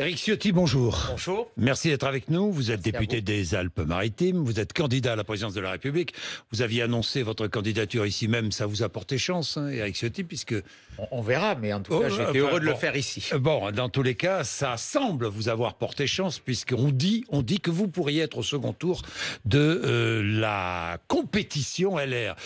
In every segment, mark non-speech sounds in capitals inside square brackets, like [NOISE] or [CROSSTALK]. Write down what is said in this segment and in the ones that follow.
Eric Ciotti, bonjour. Bonjour. Merci d'être avec nous. Vous êtes Merci député des Alpes-Maritimes. Vous êtes candidat à la présidence de la République. Vous aviez annoncé votre candidature ici même. Ça vous a porté chance, hein, Eric Ciotti, puisque On, on verra, mais en tout Oh, cas, euh, j'étais heureux de le faire ici. Euh, Bon, dans tous les cas, ça semble vous avoir porté chance puisqu'on dit, on dit que vous pourriez être au second tour de euh, la compétition LR.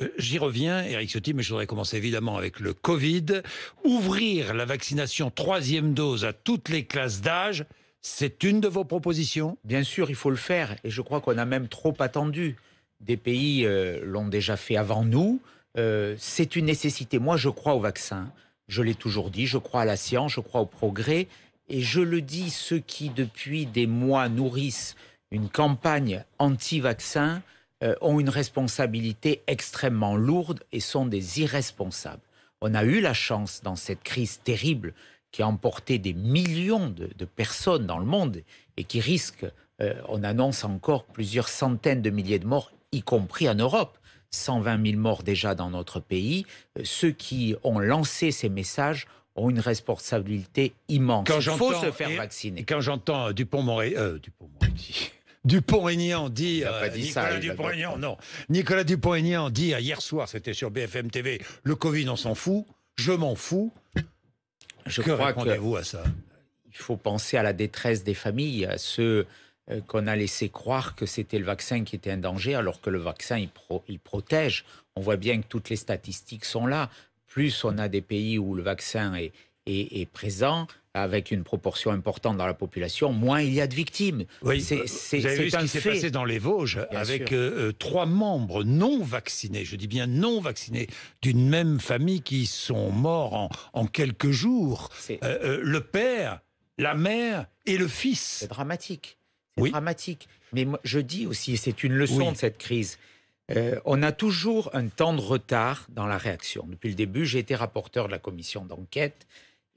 Euh, J'y reviens, Eric Ciotti, mais je voudrais commencer évidemment avec le Covid. Ouvrir la vaccination troisième dose à toutes les classes d'âge, c'est une de vos propositions? Bien sûr, il faut le faire, et je crois qu'on a même trop attendu. Des pays euh, l'ont déjà fait avant nous. Euh, c'est une nécessité. Moi, je crois au vaccin. Je l'ai toujours dit. Je crois à la science. Je crois au progrès. Et je le dis, ceux qui depuis des mois nourrissent une campagne anti-vaccin euh, ont une responsabilité extrêmement lourde et sont des irresponsables. On a eu la chance dans cette crise terrible qui a emporté des millions de, de personnes dans le monde et qui risque, euh, on annonce encore plusieurs centaines de milliers de morts, y compris en Europe. 120 000 morts déjà dans notre pays. Euh, ceux qui ont lancé ces messages ont une responsabilité immense. Quand Il faut se faire et- vacciner. quand j'entends Dupont-Moretti, Dupont-Moretti, Dupont-Aignan dire, Il a pas dit Nicolas il Dupont-Aignan, non, Nicolas Dupont-Aignan dit hier soir, c'était sur BFM TV, le Covid on s'en fout, je m'en fous. Je que répondez-vous à ça? Faut penser à la détresse des familles, à ceux euh, qu'on a laissé croire que c'était le vaccin qui était un danger, alors que le vaccin, il, pro- il protège. On voit bien que toutes les statistiques sont là. Plus on a des pays où le vaccin est, est- est présent, avec une proportion importante dans la population, moins il y a de victimes. Oui, C'est- euh, vous avez vu ce qui s'est passé dans les Vosges Bien avec euh, euh, trois membres non vaccinés, je dis bien non vaccinés, d'une même famille qui sont morts en, en quelques jours. Euh, euh, le père, la mère et le fils. C'est dramatique. C'est Oui. dramatique. Mais moi, je dis aussi, c'est une leçon Oui. de cette crise, euh, on a toujours un temps de retard dans la réaction. Depuis le début, j'ai été rapporteur de la commission d'enquête.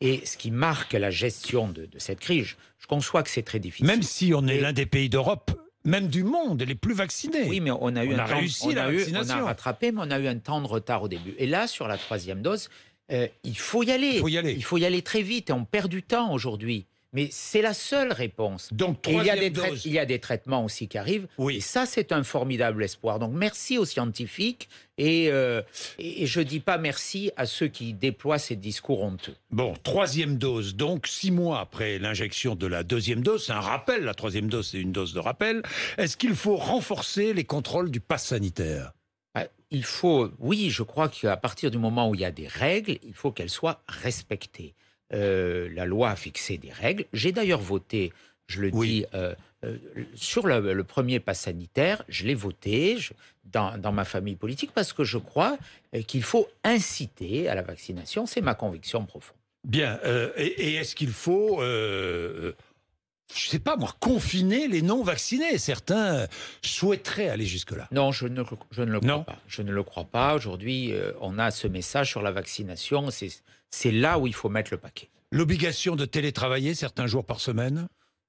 Et ce qui marque la gestion de, de cette crise, je conçois que c'est très difficile. Même si on est l'un des pays d'Europe, même du monde, les plus vaccinés. Oui, mais on a eu On un a temps, réussi on la a eu- on a rattrapé, mais on a eu un temps de retard au début. Et là, sur la troisième dose, euh, il faut y aller. Il faut y aller. Il faut y aller très vite. Et on perd du temps aujourd'hui. Mais c'est la seule réponse. Donc, il, y a des trai- dose. il y a des traitements aussi qui arrivent. Oui. Et ça, c'est un formidable espoir. Donc, merci aux scientifiques. Et, euh, et, je dis pas merci à ceux qui déploient ces discours honteux. Bon, troisième dose, donc six mois après l'injection de la deuxième dose, c'est un rappel, la troisième dose c'est une dose de rappel. Est-ce qu'il faut renforcer les contrôles du pass sanitaire? Ah, Il faut, oui, je crois qu'à partir du moment où il y a des règles, il faut qu'elles soient respectées. Euh, la loi a fixé des règles. J'ai d'ailleurs voté, je le Oui. dis, euh, euh, sur le, le premier pass sanitaire, je l'ai voté je- dans, dans ma famille politique parce que je crois qu'il faut inciter à la vaccination. C'est ma conviction profonde. Bien, et, et est-ce qu'il faut, je sais pas moi, confiner les non-vaccinés Certains souhaiteraient aller jusque-là. Non, je ne, je ne le crois Non. pas. Je ne le crois pas. Aujourd'hui, euh, on a ce message sur la vaccination. C'est c'est là où il faut mettre le paquet. L'obligation de télétravailler certains jours par semaine?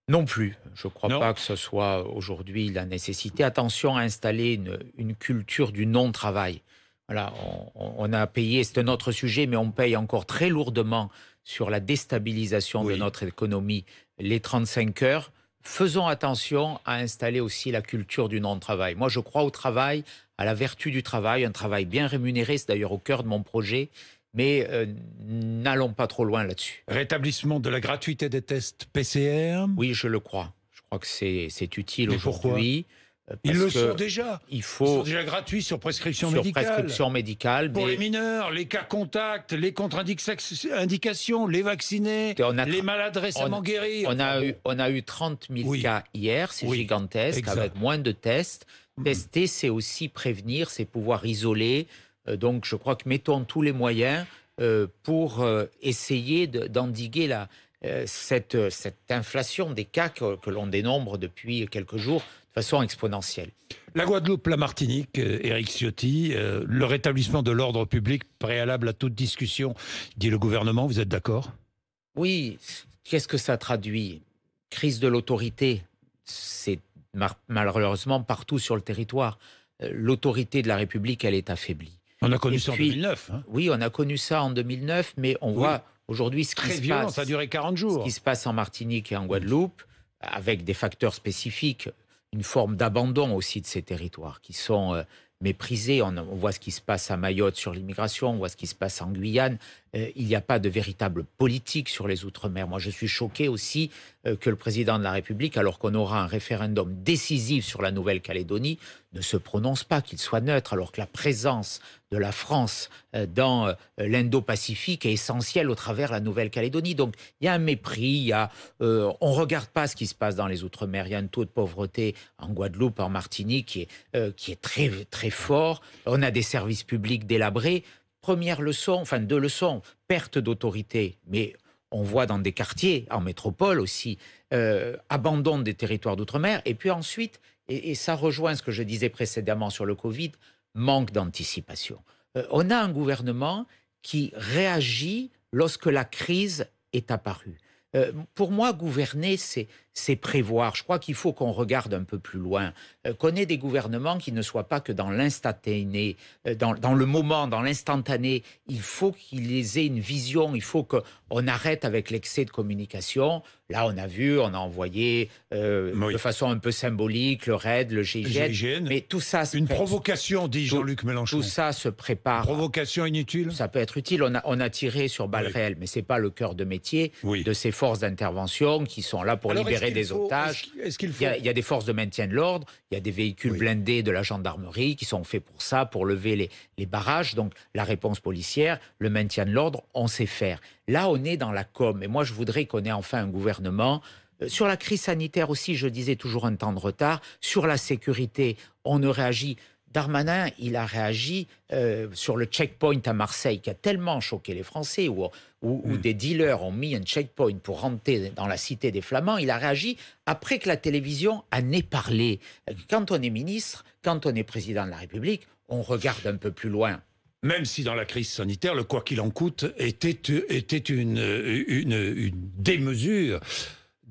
Non plus. Je ne crois Non. pas que ce soit aujourd'hui la nécessité. Attention à installer une, une culture du non-travail. Voilà, on, on a payé, c'est un autre sujet, mais on paye encore très lourdement sur la déstabilisation Oui. de notre économie les 35 heures. Faisons attention à installer aussi la culture du non-travail. Moi, je crois au travail, à la vertu du travail, un travail bien rémunéré, c'est d'ailleurs au cœur de mon projet, mais euh, n'allons pas trop loin là-dessus. Rétablissement de la gratuité des tests PCR Oui, je le crois. Je crois que c'est utile pourquoi? aujourd'hui. Ils parce le sont déjà. Il Ils sont déjà gratuits sur prescription sur médicale. prescription médicale, Pour mais les mineurs, les cas contacts, les contre-indications, les vaccinés, on a, les malades récemment on- guéris. on a Enfin, eu on a eu 30 000 Oui. cas hier, c'est Oui, gigantesque, exact. avec moins de tests. Tester, c'est aussi prévenir, c'est pouvoir isoler. Euh, donc, je crois que mettons tous les moyens euh, pour euh, essayer de- d'endiguer la euh, cette cette inflation des cas que, que l'on dénombre depuis quelques jours de façon exponentielle. La Guadeloupe, la Martinique, euh, Éric Ciotti, euh, le rétablissement de l'ordre public préalable à toute discussion, dit le gouvernement, vous êtes d'accord? Oui, qu'est-ce que ça traduit? Crise de l'autorité. C'est malheureusement partout sur le territoire. Euh, L'autorité de la République, elle est affaiblie. On a connu Et ça puis- en 2009. hein. Oui, on a connu ça en 2009, mais on Oui. voit Aujourd'hui, ce Très qui se violent, passe, ça a duré 40 jours. ce qui se passe en Martinique et en Guadeloupe, avec des facteurs spécifiques, une forme d'abandon aussi de ces territoires qui sont euh, méprisés. On, on voit ce qui se passe à Mayotte sur l'immigration, on voit ce qui se passe en Guyane. Euh, il n'y a pas de véritable politique sur les Outre-mer. Moi, je suis choqué aussi euh, que le président de la République, alors qu'on aura un référendum décisif sur la Nouvelle-Calédonie, ne se prononce pas, qu'il soit neutre, alors que la présence de la France euh, dans l'Indo-Pacifique est essentielle au travers de la Nouvelle-Calédonie. Donc, il y a un mépris, on ne regarde pas ce qui se passe dans les Outre-mer. Il y a un taux de pauvreté en Guadeloupe, en Martinique, qui est, qui est très, très fort. On a des services publics délabrés. Première leçon, enfin deux leçons, perte d'autorité, mais on voit dans des quartiers, en métropole aussi, euh, abandon des territoires d'outre-mer. Et puis ensuite, et, ça rejoint ce que je disais précédemment sur le Covid, manque d'anticipation. Euh, on a un gouvernement qui réagit lorsque la crise est apparue. Euh, pour moi, gouverner, c'est c'est prévoir. Je crois qu'il faut qu'on regarde un peu plus loin, euh, qu'on ait des gouvernements qui ne soient pas que dans l'instantané, euh, dans, dans le moment, dans l'instantané. Il faut qu'ils aient une vision, il faut qu'on arrête avec l'excès de communication. Là, on a vu, on a envoyé euh, Oui. de façon un peu symbolique le RAID, le GIGN. GIGN. Mais tout ça, se Une provocation, dit Jean-Luc Mélenchon. tout ça se prépare. Provocation inutile? Ça peut être utile. On a, on a tiré sur balles Oui. réelles, mais c'est pas le cœur de métier Oui. de ces forces d'intervention qui sont là pour Alors, libérer des faut- otages. est-ce qu'il- Il y, a, il y a des forces de maintien de l'ordre, il y a des véhicules Oui. blindés de la gendarmerie qui sont faits pour ça, pour lever les, les barrages. Donc la réponse policière, le maintien de l'ordre, on sait faire. Là, on est dans la com. Et moi, je voudrais qu'on ait enfin un gouvernement. Euh, Sur la crise sanitaire aussi, je disais toujours un temps de retard. Sur la sécurité, on ne réagit. Darmanin, il a réagi euh, sur le checkpoint à Marseille qui a tellement choqué les Français, où, où- où Mm. des dealers ont mis un checkpoint pour rentrer dans la cité des Flamands. Il a réagi après que la télévision en ait parlé. Quand on est ministre, quand on est président de la République, on regarde un peu plus loin. Même si dans la crise sanitaire, le quoi qu'il en coûte était, était une, une, une démesure,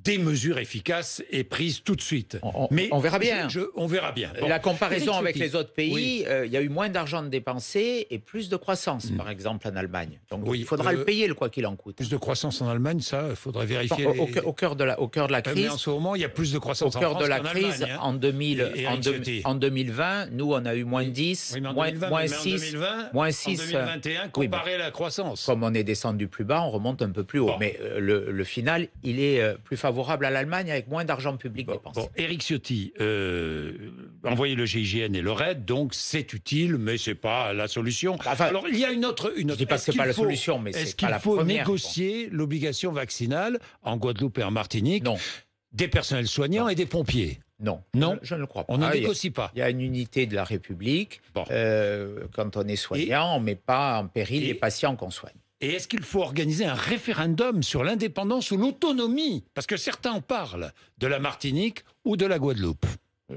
des mesures efficaces et prises tout de suite. On- on- on verra bien. je- je- on verra bien. Bon. La comparaison avec les autres pays, Oui. euh, il y a eu moins d'argent de dépensé et plus de croissance, Mm. par exemple en Allemagne. Donc Oui, il faudra euh, le payer, le quoi qu'il en coûte. Plus de croissance en Allemagne, ça, il faudrait vérifier. au, les- au cœur- au cœur de la, au cœur de la Euh, Mais crise, en ce moment, il y a plus de au croissance en cœur de la crise, Allemagne, hein. en, 2000, Et- et en, Eric deux- Ciotti. en 2020, nous, on a eu moins 10, Oui, mais en moins, 2020, moins mais en 6. 2020, moins en 6, 2021, oui, comparé à la croissance. Comme on est descendu plus bas, on remonte un peu plus haut. Bon. Mais euh, le, le final, il est plus favorable à l'Allemagne avec moins d'argent public Bon, dépensé. bon, Éric Ciotti, euh, envoyer le GIGN et le RAID, donc c'est utile, mais c'est pas la solution. Enfin, Alors il y a une autre, une Je autre. dis pas que c'est pas la solution, mais Est-ce c'est qu'il faut première. négocier l'obligation vaccinale en Guadeloupe et en Martinique Non, des personnels soignants et des pompiers? Non, Non. je, je ne le crois pas. On ne Ah, négocie pas. Il y a une unité de la République. Bon. Euh, quand on est soignant, on ne met pas en péril Et- les patients qu'on soigne. Et est-ce qu'il faut organiser un référendum sur l'indépendance ou l'autonomie? Parce que certains en parlent de la Martinique ou de la Guadeloupe.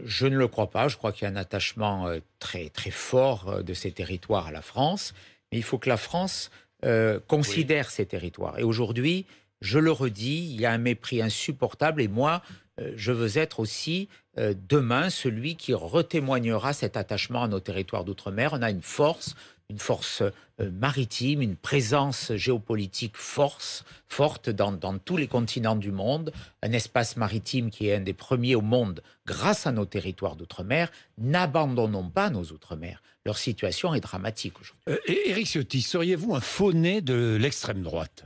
Je ne le crois pas. Je crois qu'il y a un attachement euh, très, très fort euh, de ces territoires à la France. Mais il faut que la France euh, considère ces territoires. Et aujourd'hui, je le redis, il y a un mépris insupportable. Et moi, euh, je veux être aussi euh, demain celui qui retémoignera cet attachement à nos territoires d'outre-mer. On a une force, une force euh, maritime, une présence géopolitique force, forte dans, dans tous les continents du monde, un espace maritime qui est un des premiers au monde grâce à nos territoires d'outre-mer. N'abandonnons pas nos outre-mer. Leur situation est dramatique aujourd'hui. Euh, Éric Ciotti, seriez-vous un faux-né de l'extrême droite?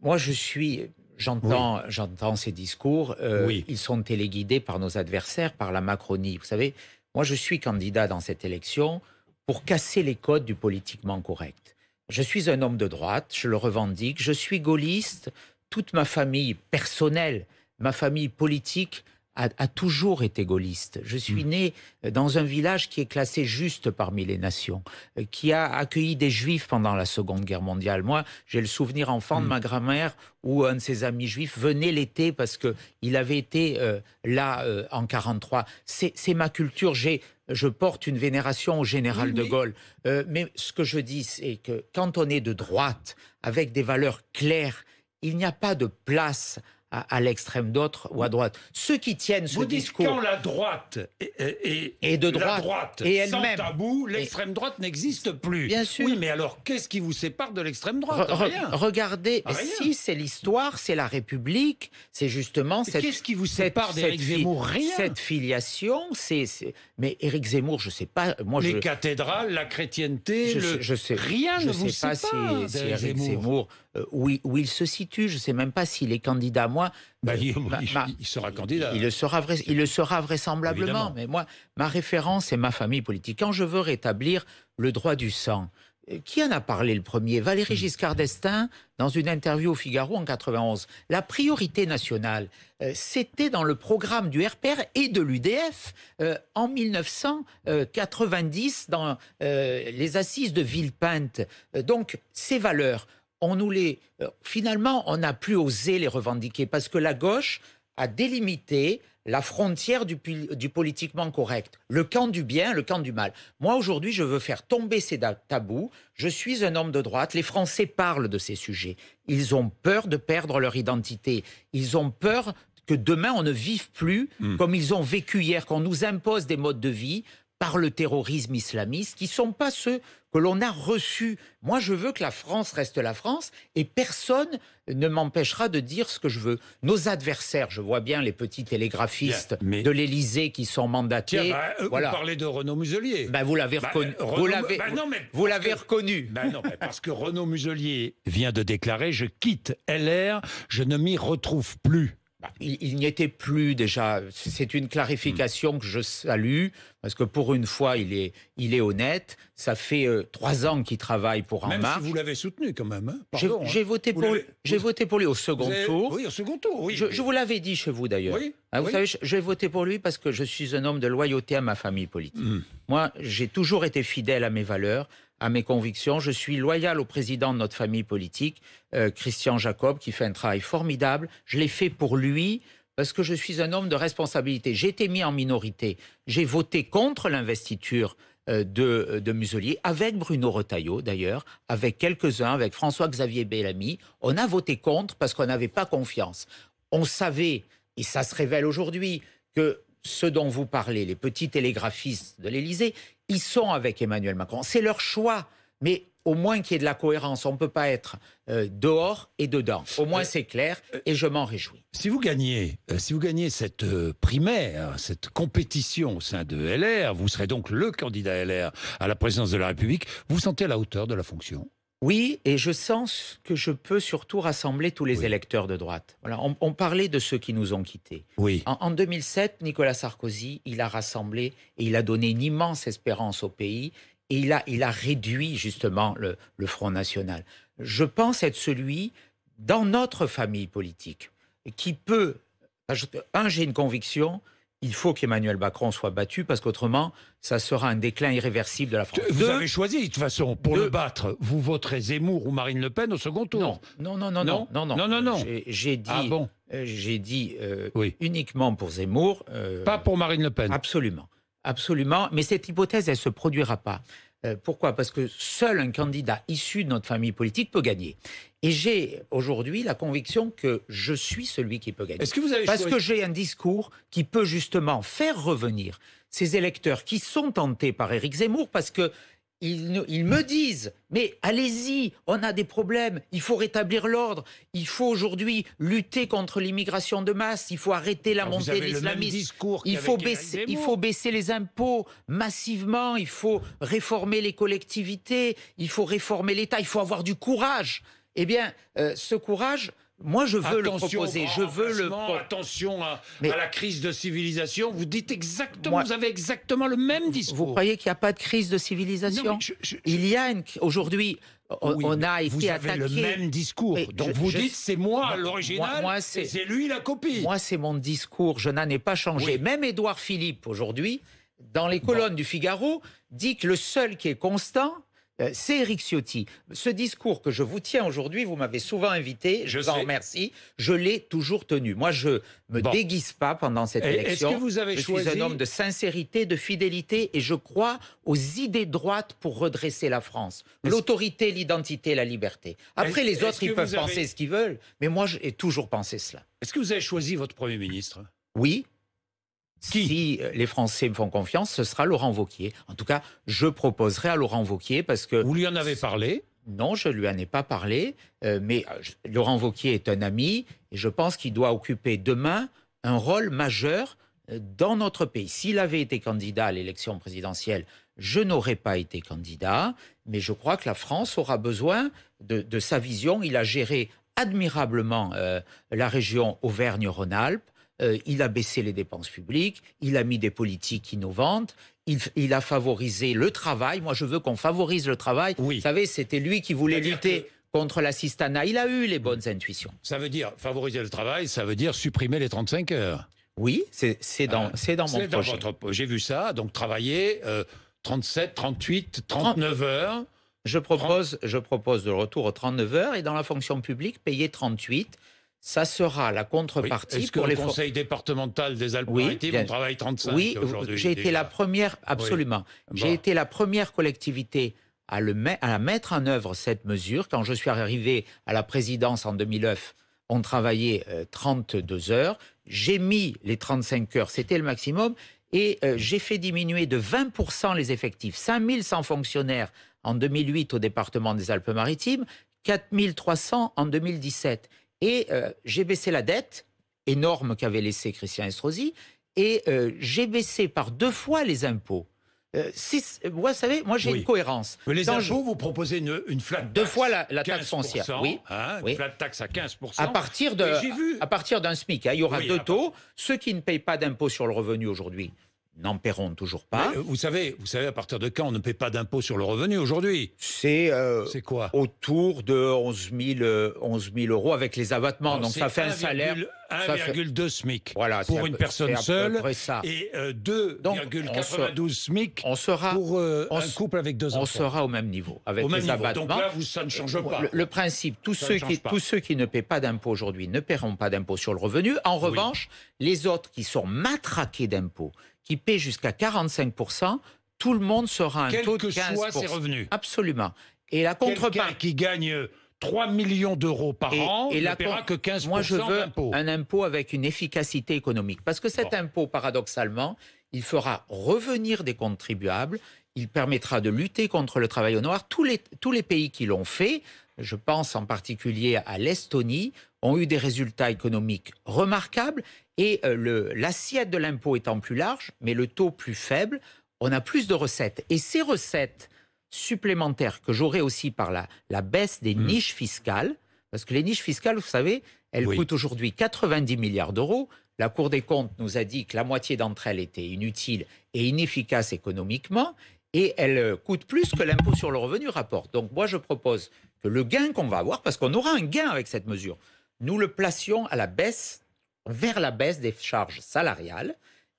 Moi, je suis. J'entends, j'entends ces discours. euh, Oui. Ils sont téléguidés par nos adversaires, par la Macronie. Vous savez, moi, je suis candidat dans cette élection pour casser les codes du politiquement correct. Je suis un homme de droite, je le revendique. Je suis gaulliste. Toute ma famille personnelle, ma famille politique a, a toujours été gaulliste. Je suis né dans un village qui est classé juste parmi les nations, euh, qui a accueilli des juifs pendant la Seconde Guerre mondiale. Moi, j'ai le souvenir enfant de ma grand-mère où un de ses amis juifs venait l'été parce que il avait été euh, là euh, en 43. C'est ma culture. J'ai je porte une vénération au général Oui, de. Gaulle. Euh, mais ce que je dis, c'est que quand on est de droite, avec des valeurs claires, il n'y a pas de place à, l'extrême d'autres ou à droite. Ceux qui tiennent ce Vous discours. quand la droite et, et, de droite, droite et sans tabou, l'extrême droite n'existe plus. Bien sûr. Oui, mais alors qu'est-ce qui vous sépare de l'extrême droite Rien. Regardez, si c'est l'histoire, c'est la République, c'est justement cette. Qu'est-ce qui vous sépare d'Éric Zemmour Rien. Cette filiation, c'est. Mais Éric Zemmour, je sais pas. Moi, Les cathédrales, la chrétienté, je, le... je sais, rien je ne sais pas sépare si, Éric Zemmour, où, il, où, il, se situe. Je ne sais même pas s'il est candidat. Moi, bah, il, il, sera candidat. Il, le sera, il le sera vraisemblablement. Évidemment. Mais moi, ma référence, c'est ma famille politique. Quand je veux rétablir le droit du sang, euh, qui en a parlé le premier? Valéry hmm. Giscard d'Estaing, dans une interview au Figaro en 91. La priorité nationale, euh, c'était dans le programme du RPR et de l'UDF euh, en 1990 dans les assises de Villepinte. donc, ces valeurs, on nous les. finalement, on n'a plus osé les revendiquer parce que la gauche a délimité la frontière du, politiquement correct, le camp du bien, le camp du mal. Moi, aujourd'hui, je veux faire tomber ces tabous. Je suis un homme de droite. Les Français parlent de ces sujets. Ils ont peur de perdre leur identité. Ils ont peur que demain, on ne vive plus hmm. comme ils ont vécu hier, qu'on nous impose des modes de vie par le terrorisme islamiste, qui ne sont pas ceux que l'on a reçus. Moi, je veux que la France reste la France et personne ne m'empêchera de dire ce que je veux. Nos adversaires, je vois bien les petits télégraphistes de l'Élysée qui sont mandatés. Bah, euh, voilà. Vous parlez de Renaud Muselier. Ben, vous l'avez bah, reconnu. vous l'avez, vous l'avez reconnu. non, parce que Renaud Muselier [LAUGHS] vient de déclarer Je quitte LR, je ne m'y retrouve plus. Il, n'y était plus déjà. C'est une clarification que je salue parce que pour une fois, il est, il est honnête. Ça fait euh, trois ans qu'il travaille pour En même Marche. Si vous l'avez soutenu quand même. Hein. J'ai hein. voté pour, j'ai voté pour lui au second tour. Oui, au second tour. Oui. Je, vous l'avais dit chez vous d'ailleurs. Oui, ah, vous savez, j'ai voté pour lui parce que je suis un homme de loyauté à ma famille politique. Hmm. Moi, j'ai toujours été fidèle à mes valeurs à mes convictions. Je suis loyal au président de notre famille politique, euh, Christian Jacob, qui fait un travail formidable. Je l'ai fait pour lui parce que je suis un homme de responsabilité. J'ai été mis en minorité. J'ai voté contre l'investiture euh, de, de, Muselier, avec Bruno Retailleau d'ailleurs, avec quelques-uns, avec François-Xavier Bellamy. On a voté contre parce qu'on n'avait pas confiance. On savait, et ça se révèle aujourd'hui, que ce dont vous parlez, les petits télégraphistes de l'Élysée, ils sont avec Emmanuel Macron. C'est leur choix. Mais au moins qu'il y ait de la cohérence. On ne peut pas être euh, dehors et dedans. Au moins, euh, c'est clair et je m'en réjouis. Si vous gagnez, euh, si vous gagnez cette primaire, cette compétition au sein de LR, vous serez donc le candidat LR à la présidence de la République. Vous sentez à la hauteur de la fonction? Oui, et je sens que je peux surtout rassembler tous les électeurs de droite. Voilà, on, parlait de ceux qui nous ont quittés. Oui. En, 2007, Nicolas Sarkozy, il a rassemblé et il a donné une immense espérance au pays et il a, il a réduit justement le, le Front National. Je pense être celui dans notre famille politique qui peut. Un, j'ai une conviction, il faut qu'Emmanuel Macron soit battu parce qu'autrement, ça sera un déclin irréversible de la France. Vous avez choisi, de toute façon, pour le battre, vous voterez Zemmour ou Marine Le Pen au second tour. Non, non, non, non, non, non, non, non. J'ai dit, ah bon euh, j'ai dit euh, uniquement pour Zemmour. Euh, pas pour Marine Le Pen. Absolument, absolument. Mais cette hypothèse, elle se produira pas. Pourquoi? Parce que seul un candidat issu de notre famille politique peut gagner. Et j'ai aujourd'hui la conviction que je suis celui qui peut gagner. Est-ce que vous avez Parce que j'ai un discours qui peut justement faire revenir ces électeurs qui sont tentés par Éric Zemmour parce que ils, me disent, mais allez-y, on a des problèmes, il faut rétablir l'ordre, il faut aujourd'hui lutter contre l'immigration de masse, il faut arrêter la montée de l'islamisme, il, faut baisser, il faut baisser les impôts massivement, il faut réformer les collectivités, il faut réformer l'État, il faut avoir du courage. Eh bien, euh, ce courage, moi, je veux le proposer. Je veux le. Attention à, la crise de civilisation. Vous dites exactement. vous avez exactement le même discours. Vous croyez qu'il n'y a pas de crise de civilisation Il y a une. Aujourd'hui, on, a été vous avez le même discours. Donc vous dites c'est moi l'original, moi, c'est lui la copie. Moi, c'est mon discours. Je n'en ai pas changé. Même Édouard Philippe aujourd'hui, dans les colonnes du Figaro, dit que le seul qui est constant, c'est Eric Ciotti. Ce discours que je vous tiens aujourd'hui, vous m'avez souvent invité, je, vous en remercie, je l'ai toujours tenu. Moi, je me déguise pas pendant cette élection. Que vous avez je choisi... suis un homme de sincérité, de fidélité, et je crois aux idées droites pour redresser la France. L'autorité, l'identité, la liberté. Après, les autres, ils peuvent penser ce qu'ils veulent, mais moi, j'ai toujours pensé cela. Est-ce que vous avez choisi votre Premier ministre? Oui, si euh, les Français me font confiance, ce sera Laurent Vauquier. En tout cas, je proposerai à Laurent Vauquier parce que... Vous lui en avez parlé? Non, je lui en ai pas parlé, euh, mais euh, Laurent Vauquier est un ami et je pense qu'il doit occuper demain un rôle majeur dans notre pays. S'il avait été candidat à l'élection présidentielle, je n'aurais pas été candidat, mais je crois que la France aura besoin de, sa vision. Il a géré admirablement la région Auvergne-Rhône-Alpes. Euh, il a baissé les dépenses publiques, il a mis des politiques innovantes, il, a favorisé le travail. Moi, je veux qu'on favorise le travail. Vous savez, c'était lui qui voulait lutter. contre l'assistanat. Il a eu les bonnes intuitions. Ça veut dire favoriser le travail, ça veut dire supprimer les 35 heures. Oui, c'est dans, ah, dans mon projet. J'ai vu ça, donc travailler 37, 38, 39 heures. Je propose, je propose le retour aux 39 heures et dans la fonction publique, payer 38 ça sera la contrepartie Est-ce que le Conseil départemental des Alpes-Maritimes, on travaille 35 Oui, j'ai été la première, absolument. J'ai été la première collectivité à, le, à la mettre en œuvre cette mesure. Quand je suis arrivé à la présidence en 2009, on travaillait 32 euh, heures. J'ai mis les 35 heures, c'était le maximum. Et euh, j'ai fait diminuer de 20% les effectifs. 5100 fonctionnaires en 2008 au département des Alpes-Maritimes, 4300 en 2017. Et euh, j'ai baissé la dette, énorme qu'avait laissé Christian Estrosi, et euh, j'ai baissé par deux fois les impôts. Euh, vous savez, moi j'ai une cohérence. Mais les impôts, vous proposez une, une flat tax. Deux fois la, taxe foncière. Oui. Hein, une flat tax à 15%. À partir, de, à partir d'un SMIC. Hein, il y aura deux taux. Ceux qui ne payent pas d'impôts sur le revenu aujourd'hui n'en paieront toujours pas. vous savez, vous savez à partir de quand on ne paie pas d'impôt sur le revenu aujourd'hui? C'est euh, quoi? Autour de 11 000, euros avec les abattements. Donc ça fait un salaire. 1,2 SMIC voilà, pour une personne seule ça. et 2,92 euh, SMIC on sera, pour euh, un couple avec deux enfants. On sera au même niveau avec les niveau. abattements. Donc là, vous, ça ne change pas. Le, principe, tous ceux, qui, tous ceux qui ne paient pas d'impôt aujourd'hui ne paieront pas d'impôt sur le revenu. En revanche, les autres qui sont matraqués d'impôts, qui paient jusqu'à 45%, tout le monde sera un taux de 15%. Quel que soient ses revenus. Absolument. Et la contrepartie qui gagne 3 millions d'euros par an et ne paiera que 15% Moi, je veux un impôt avec une efficacité économique. Parce que cet impôt, paradoxalement, il fera revenir des contribuables, il permettra de lutter contre le travail au noir. Tous les, tous les pays qui l'ont fait, je pense en particulier à l'Estonie, ont eu des résultats économiques remarquables et euh, l'assiette de l'impôt étant plus large, mais le taux plus faible, on a plus de recettes. Et ces recettes supplémentaires que j'aurai aussi par la, la baisse des hmm. niches fiscales, parce que les niches fiscales, vous savez, elles coûtent aujourd'hui 90 milliards d'euros. La Cour des comptes nous a dit que la moitié d'entre elles étaient inutiles et inefficaces économiquement, et elles euh, coûtent plus que l'impôt sur le revenu rapporte. Donc moi, je propose que le gain qu'on va avoir, parce qu'on aura un gain avec cette mesure, nous le placions à la baisse, vers la baisse des charges salariales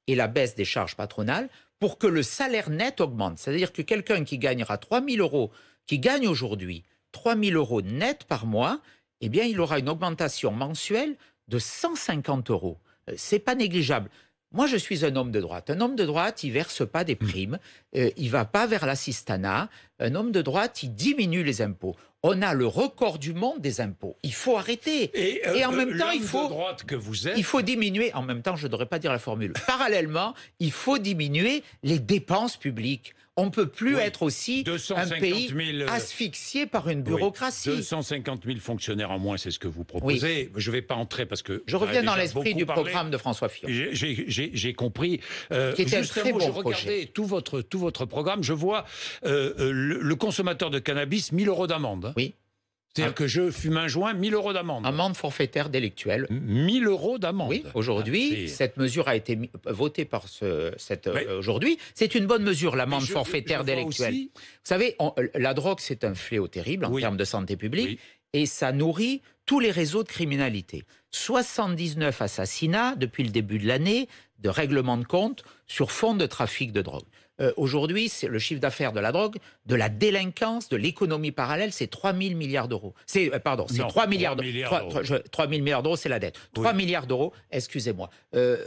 et la baisse des charges patronales pour que le salaire net augmente. C'est-à-dire que quelqu'un qui gagnera 3 000 euros, qui gagne aujourd'hui 3 000 euros net par mois, eh bien, il aura une augmentation mensuelle de 150 euros. Euh, c'est pas négligeable. Moi, je suis un homme de droite. Un homme de droite, il verse pas des primes, euh, il va pas vers l'assistanat. Un homme de droite, il diminue les impôts on a le record du monde des impôts. Il faut arrêter. Et, euh, en même temps, il faut, que il faut diminuer. En même temps, je ne devrais pas dire la formule. [LAUGHS] Parallèlement, il faut diminuer les dépenses publiques. On ne peut plus être aussi un pays euh, asphyxié par une bureaucratie. 250 000 fonctionnaires en moins, c'est ce que vous proposez. Je ne vais pas entrer parce que... Je reviens dans l'esprit du programme de François Fillon. J'ai compris. Euh, Qui était un très bon je regardais tout votre, tout votre programme, je vois euh, le, consommateur de cannabis, 1000 euros d'amende. Oui. C'est-à-dire que je fume un joint, 1000 euros d'amende. Amende forfaitaire délictuelle. 1000 euros d'amende. Oui, aujourd'hui, ah, cette mesure a été votée par ce, cette, euh, aujourd'hui. C'est une bonne mesure, l'amende forfaitaire délictuelle. Vous savez, la drogue, c'est un fléau terrible en termes de santé publique. Et ça nourrit tous les réseaux de criminalité. 79 assassinats depuis le début de l'année, de règlement de compte sur fond de trafic de drogue. Euh, aujourd'hui, c'est le chiffre d'affaires de la drogue, de la délinquance, de l'économie parallèle, c'est 3 000 milliards d'euros. C'est euh, pardon, c'est 3 milliards d'euros. 3, 000 milliards d'euros, c'est la dette. 3 milliards d'euros, excusez-moi. Euh,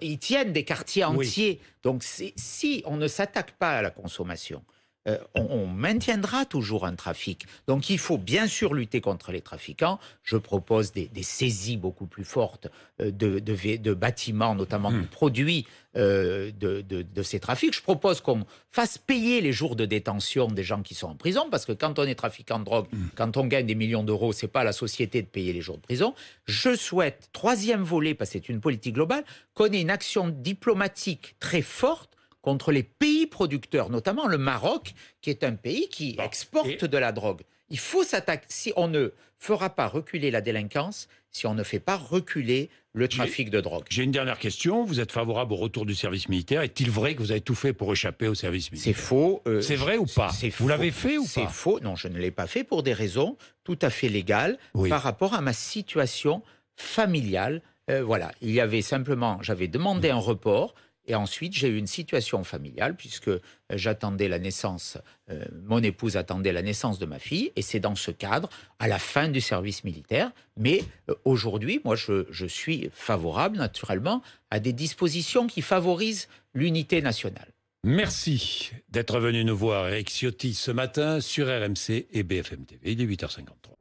ils tiennent des quartiers entiers. Donc si on ne s'attaque pas à la consommation, euh, on, maintiendra toujours un trafic. Donc il faut bien sûr lutter contre les trafiquants. Je propose des, saisies beaucoup plus fortes euh, de, bâtiments, notamment de hmm. produits euh, de, ces trafics. Je propose qu'on fasse payer les jours de détention des gens qui sont en prison, parce que quand on est trafiquant de drogue, hmm. quand on gagne des millions d'euros, c'est pas à la société de payer les jours de prison. Je souhaite, troisième volet, parce que c'est une politique globale, qu'on ait une action diplomatique très forte contre les pays producteurs, notamment le Maroc, qui est un pays qui exporte de la drogue. Il faut s'attaquer. Si on ne fera pas reculer la délinquance, si on ne fait pas reculer le trafic de drogue. J'ai une dernière question. Vous êtes favorable au retour du service militaire. Est-il vrai que vous avez tout fait pour échapper au service militaire C'est faux. Euh, c'est vrai ou pas Vous l'avez fait ou pas C'est faux. Non, je ne l'ai pas fait pour des raisons tout à fait légales par rapport à ma situation familiale. Euh, voilà, il y avait simplement, j'avais demandé un report. Et ensuite, j'ai eu une situation familiale puisque euh, j'attendais la naissance, euh, mon épouse attendait la naissance de ma fille, et c'est dans ce cadre, à la fin du service militaire. Mais euh, aujourd'hui, moi, je, je, suis favorable, naturellement, à des dispositions qui favorisent l'unité nationale. Merci d'être venu nous voir, Eric Ciotti, ce matin sur RMC et BFM TV. Il est 8h53.